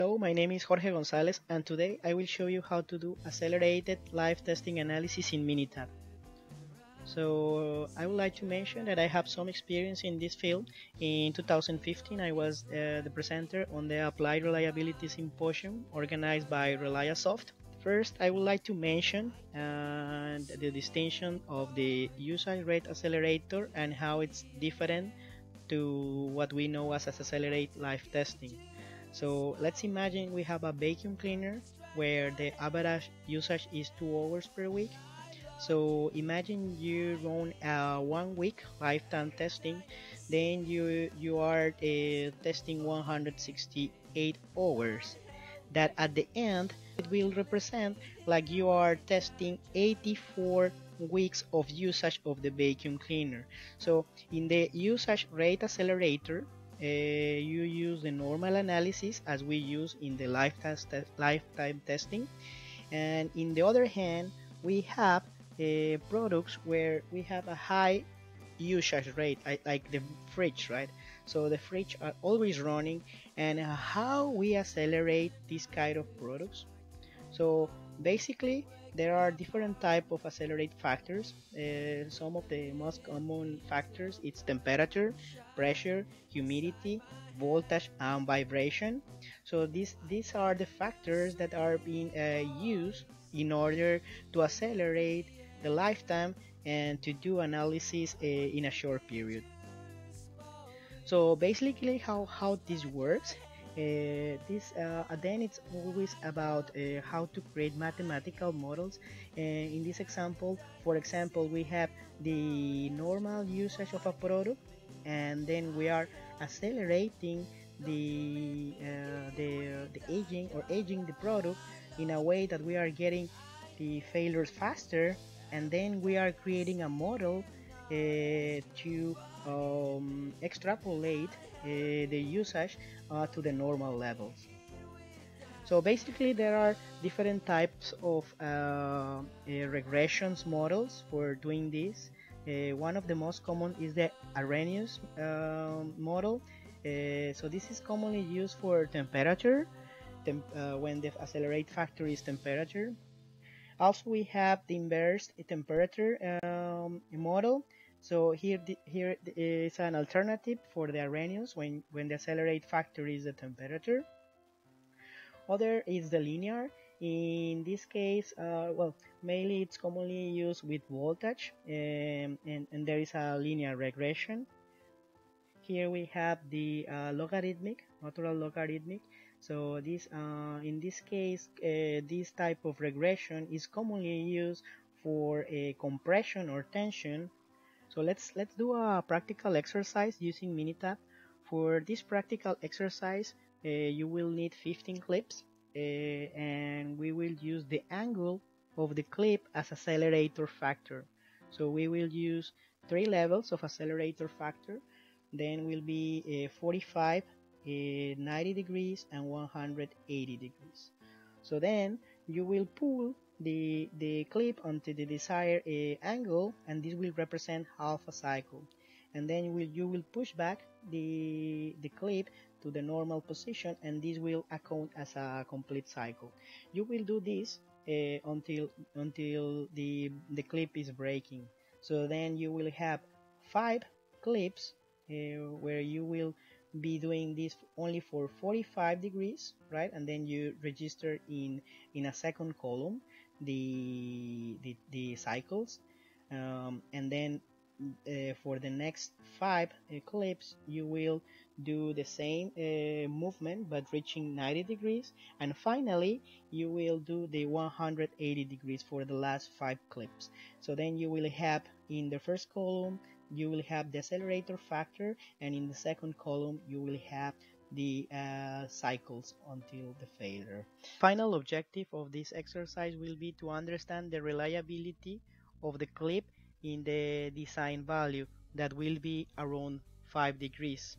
Hello, my name is Jorge Gonzalez and today I will show you how to do accelerated life testing analysis in Minitab. So I would like to mention that I have some experience in this field. In 2015 I was uh, the presenter on the Applied Reliability Symposium organized by ReliaSoft. First I would like to mention uh, the distinction of the usage rate accelerator and how it's different to what we know as accelerate life testing. So let's imagine we have a vacuum cleaner where the average usage is 2 hours per week. So imagine you run a one week lifetime testing, then you you are uh, testing 168 hours. That at the end it will represent like you are testing 84 weeks of usage of the vacuum cleaner. So in the usage rate accelerator, you use the normal analysis as we use in the lifetime, te lifetime testing. And in the other hand we have uh, products where we have a high usage rate like the fridge right? So the fridge are always running. And how we accelerate this kind of products? So basically there are different type of accelerate factors. Uh, some of the most common factors it's temperature pressure humidity voltage and vibration. So these these are the factors that are being uh, used in order to accelerate the lifetime and to do analysis uh, in a short period. So basically how how this works uh, this uh, then it's always about uh, how to create mathematical models. In this example for example we have the normal usage of a product and then we are accelerating the, the, the aging or aging the product in a way that we are getting the failures faster. And then we are creating a model uh, to um, extrapolate uh, the usage uh, to the normal levels. So basically there are different types of uh, regressions models for doing this. Uh, one of the most common is the Arrhenius uh, model. Uh, so this is commonly used for temperature, temp when the accelerate factor is temperature. Also we have the inverse temperature um, model so here, the, here is an alternative for the Arrhenius when, when the accelerate factor is the temperature. Other is the linear. In this case, uh, well, mainly it's commonly used with voltage um, and, and there is a linear regression. Here we have the uh, logarithmic, natural logarithmic. So this, uh, in this case, uh, this type of regression is commonly used for a compression or tension so let's let's do a practical exercise using Minitab. For this practical exercise, uh, you will need 15 clips uh, and we will use the angle of the clip as accelerator factor. So we will use three levels of accelerator factor. Then will be uh, 45, uh, 90 degrees and 180 degrees. So then you will pull the, the clip onto the desired uh, angle and this will represent half a cycle and then you will, you will push back the, the clip to the normal position and this will account as a complete cycle. You will do this uh, until until the, the clip is breaking. So then you will have five clips uh, where you will be doing this only for 45 degrees right and then you register in in a second column the the, the cycles um, and then uh, for the next five clips you will do the same uh, movement but reaching 90 degrees. And finally you will do the 180 degrees for the last five clips. So then you will have in the first column you will have the accelerator factor and in the second column you will have the uh, cycles until the failure. Final objective of this exercise will be to understand the reliability of the clip in the design value that will be around 5 degrees.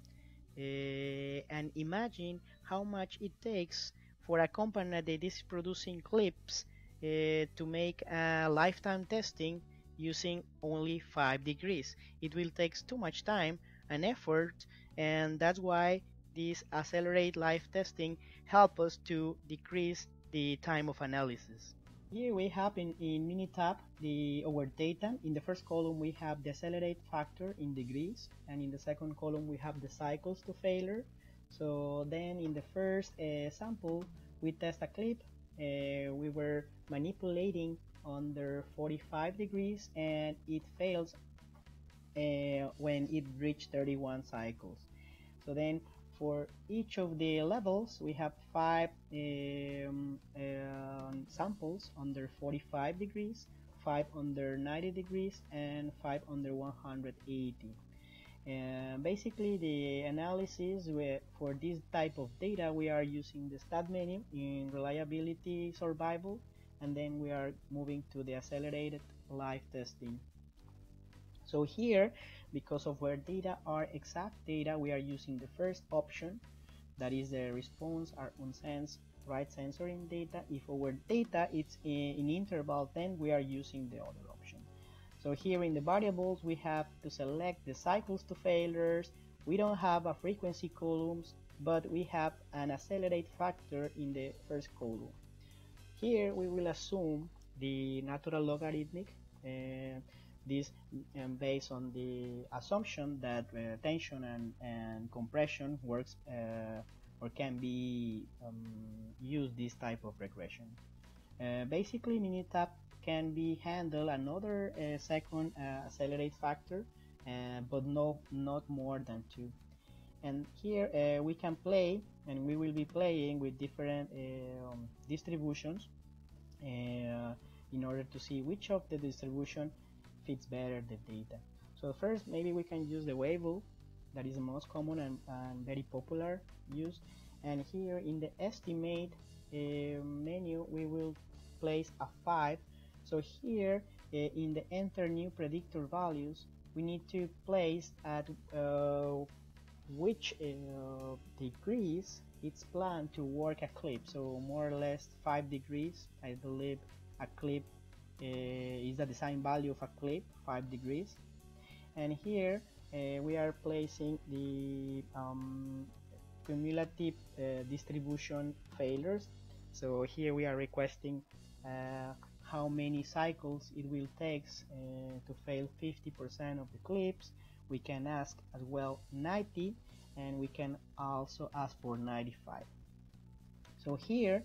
Uh, and imagine how much it takes for a company that is producing clips uh, to make a lifetime testing using only 5 degrees. It will take too much time and effort and that's why this accelerate life testing help us to decrease the time of analysis. Here we have in, in Minitab the our data. In the first column we have the accelerate factor in degrees and in the second column we have the cycles to failure. So then in the first uh, sample we test a clip. Uh, we were manipulating under 45 degrees and it fails uh, when it reached 31 cycles. So then for each of the levels we have five um, uh, samples under 45 degrees, five under 90 degrees and five under 180. And basically the analysis for this type of data we are using the stat menu in reliability survival and then we are moving to the accelerated life testing so here because of where data are exact data we are using the first option. That is the response are uncensored right censoring data. If our data is in interval then we are using the other option. So here in the variables we have to select the cycles to failures. We don't have a frequency columns but we have an accelerate factor in the first column. Here we will assume the natural logarithmic uh, this um, based on the assumption that uh, tension and, and compression works uh, or can be um, used this type of regression. Uh, basically, Minitab can be handle another uh, second uh, accelerate factor, uh, but no, not more than two. And here we can play, and we will be playing with different um, distributions in order to see which of the distribution fits better the data. So first maybe we can use the Weibull that is the most common and, and very popular used and here in the estimate uh, menu we will place a 5 so here uh, in the enter new predictor values we need to place at uh, which uh, degrees it's planned to work a clip. So more or less 5 degrees I believe a clip is the design value of a clip 5 degrees. And here uh, we are placing the um, cumulative uh, distribution failures. So here we are requesting how many cycles it will take to fail 50% of the clips. We can ask as well 90 and we can also ask for 95 so here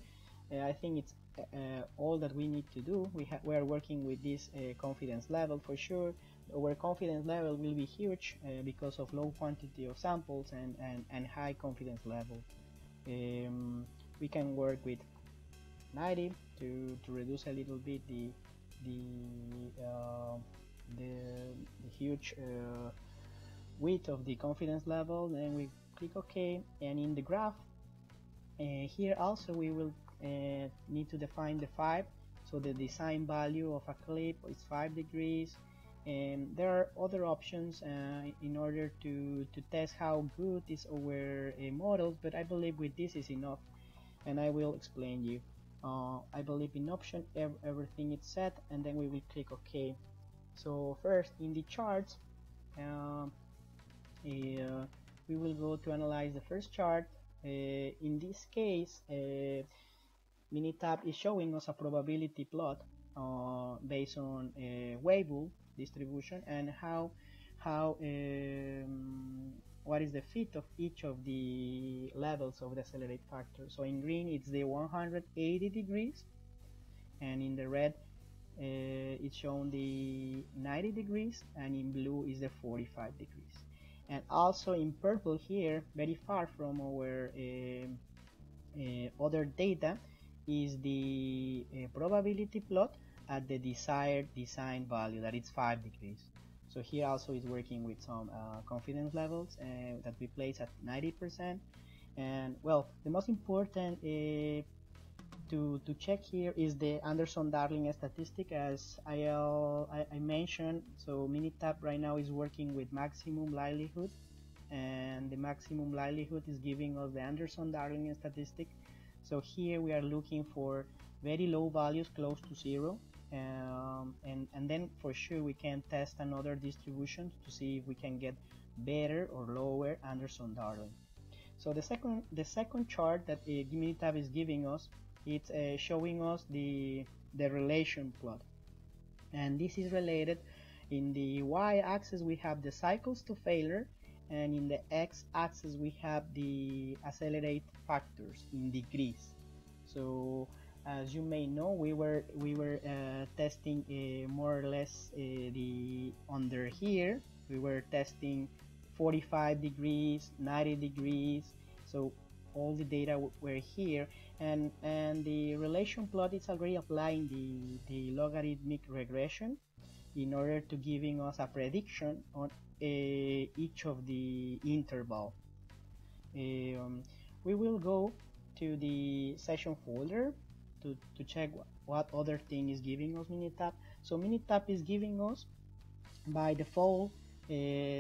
uh, I think it's uh, all that we need to do. We, we are working with this uh, confidence level for sure. Our confidence level will be huge uh, because of low quantity of samples and, and, and high confidence level. Um, we can work with 90 to, to reduce a little bit the the uh, the, the, huge uh, width of the confidence level. Then we click OK, and in the graph uh, here also we will uh, need to define the 5 so the design value of a clip is 5 degrees. And there are other options uh, in order to, to test how good is our uh, models but I believe with this is enough and I will explain you. Uh, I believe in option ev everything is set and then we will click OK. So first in the charts um, uh, we will go to analyze the first chart. Uh, in this case Minitab is showing us a probability plot uh, based on a Weibull distribution and how how um, what is the fit of each of the levels of the accelerate factor. So in green it's the 180 degrees and in the red uh, it's shown the 90 degrees and in blue is the 45 degrees and also in purple here very far from our uh, uh, other data is the uh, probability plot at the desired design value that is 5 degrees. So here also is working with some uh, confidence levels uh, that we place at 90% and well the most important uh, to, to check here is the Anderson-Darling statistic. As I, I, I, mentioned so Minitab right now is working with maximum likelihood and the maximum likelihood is giving us the Anderson-Darling statistic so here we are looking for very low values close to zero um, and, and then for sure we can test another distribution to see if we can get better or lower Anderson-Darling. So the second the second chart that Minitab is giving us, it's uh, showing us the the relation plot, and this is related. In the y-axis we have the cycles to failure, and in the x-axis we have the accelerate factors in degrees. So as you may know, we were we were uh, testing uh, more or less uh, the under here. We were testing 45 degrees, 90 degrees. So all the data were here, and and the relation plot is already applying the the logarithmic regression in order to giving us a prediction on uh, each of the interval. Um, we will go to the session folder to, to check what, other thing is giving us Minitab. So Minitab is giving us by default uh,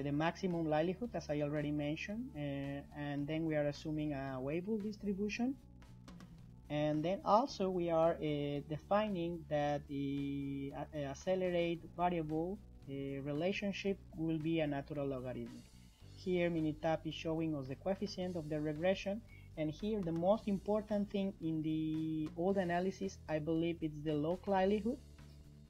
the maximum likelihood as I already mentioned uh, and then we are assuming a Weibull distribution and then also we are uh, defining that the uh, accelerate variable uh, relationship will be a natural logarithm. Here Minitab is showing us the coefficient of the regression. And here the most important thing in the ALT analysis I believe it's the log likelihood.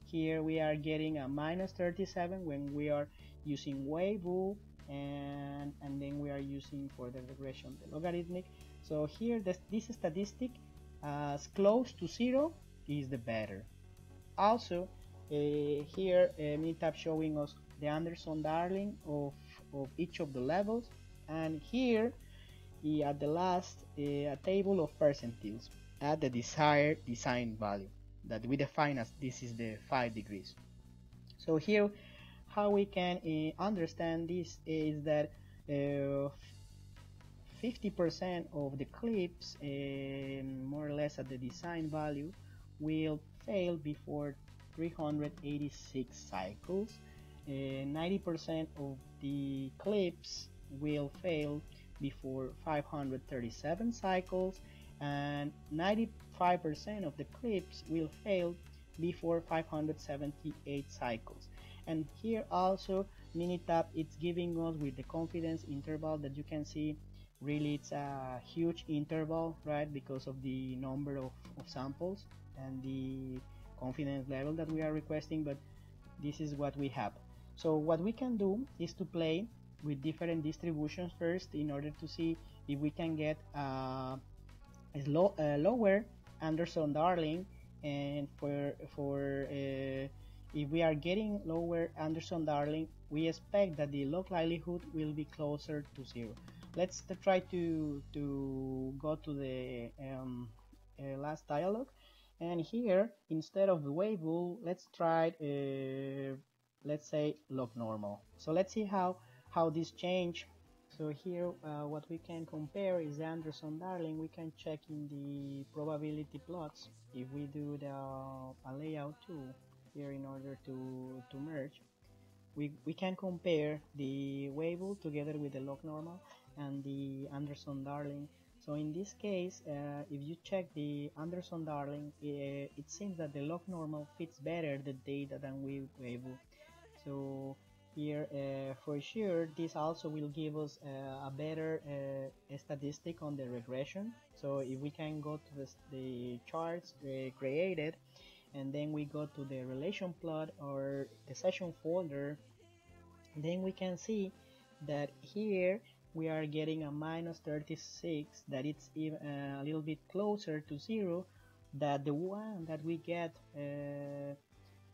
Here we are getting a minus 37 when we are using Weibull and and then we are using for the regression the logarithmic. So here this, this statistic as close to zero is the better. Also uh, here uh, Minitab showing us the Anderson-Darling of, of each of the levels and here at the last a table of percentiles at the desired design value that we define as this is the 5 degrees. So here how we can uh, understand this is that 50% uh, of the clips uh, more or less at the design value will fail before 386 cycles Uh, 90% of the clips will fail before 537 cycles and 95% of the clips will fail before 578 cycles. And here also Minitab it's giving us with the confidence interval that you can see really it's a huge interval right because of the number of, of samples and the confidence level that we are requesting but this is what we have so what we can do is to play with different distributions first in order to see if we can get uh, a, low, a lower Anderson-Darling and for for uh, if we are getting lower Anderson-Darling we expect that the log likelihood will be closer to zero. Let's try to to go to the um, uh, last dialog and here instead of the Weibull let's try uh, let's say log normal. So let's see how how this change. So here uh, what we can compare is Anderson-Darling we can check in the probability plots. If we do the a layout tool here in order to to merge we, we can compare the Weibull together with the log normal and the Anderson-Darling so in this case uh, if you check the Anderson-Darling it, it, seems that the log normal fits better the data than we so here uh, for sure this also will give us uh, a better uh, statistic on the regression. So if we can go to the, charts uh, created and then we go to the relation plot or the session folder then we can see that here we are getting a minus 36 that it's even uh, a little bit closer to zero that the one that we get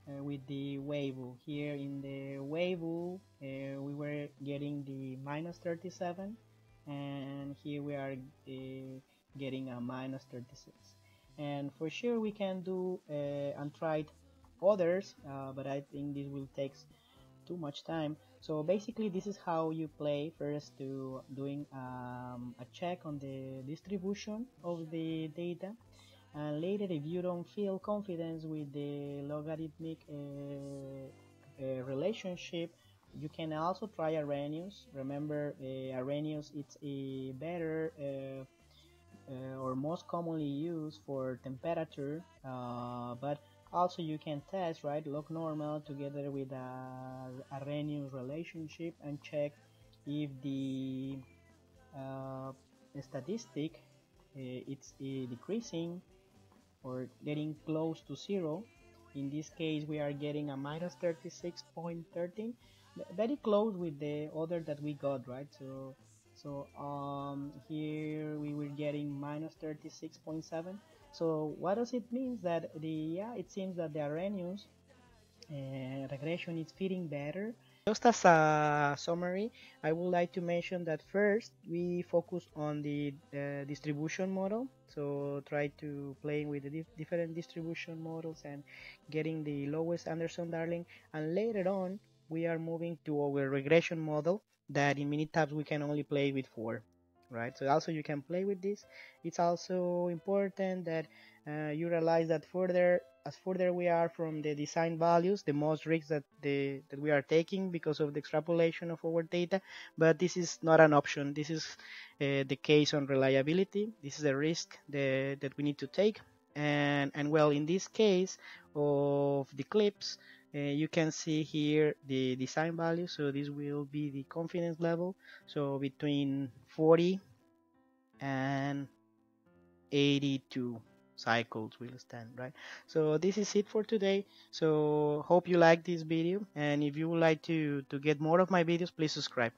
uh, with the Weibull. Here in the Weibull, uh, we were getting the minus 37 and here we are uh, getting a minus 36 and for sure we can do uh, and try others uh, but I think this will take too much time. So basically this is how you play first to doing um, a check on the distribution of the data and later if you don't feel confidence with the logarithmic uh, uh, relationship you can also try Arrhenius. Remember uh, Arrhenius it's a better uh, uh, or most commonly used for temperature uh, but also you can test right log normal together with a Arrhenius relationship and check if the statistic uh, it's uh, decreasing or getting close to zero. In this case we are getting a minus 36.13 very close with the other that we got right? So so um, here we were getting minus 36.7 so what does it mean that the yeah it seems that the Arrhenius uh, regression is fitting better just as a summary, I would like to mention that first we focus on the uh, distribution model. So try to play with the dif different distribution models and getting the lowest Anderson-Darling. And later on, we are moving to our regression model that in Minitabs we can only play with four right so also you can play with this it's also important that uh, you realize that further as further we are from the design values the most risks that the that we are taking because of the extrapolation of our data but this is not an option. This is uh, the case on reliability. This is a risk that, that we need to take. And and well in this case of the CLIPS uh, you can see here the design value. So this will be the confidence level. So between 40 and 82 cycles will stand right? So this is it for today. So hope you like this video and if you would like to to get more of my videos please subscribe